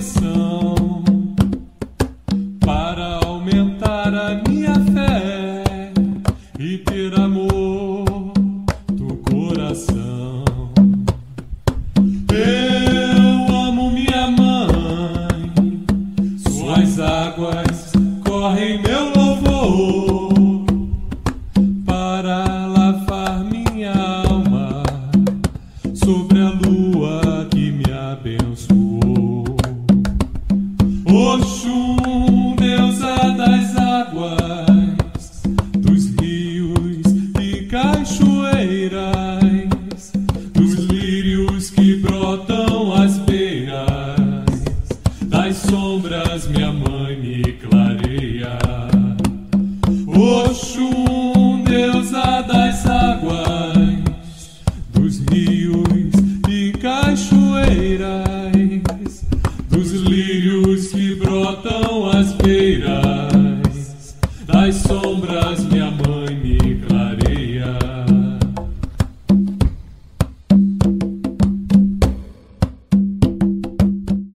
atenção para aumentar a minha fé e ter amor do coração. Eu amo minha mãe, suas águas correm meu louvor para lavar minha alma sobre a lua que me abençoa. Oxum, deusa das águas, dos rios e cachoeiras, dos lírios que brotam às beiras, das sombras minha mãe me clareia. Oxum, deusa as beiras das sombras, minha mãe me clareia.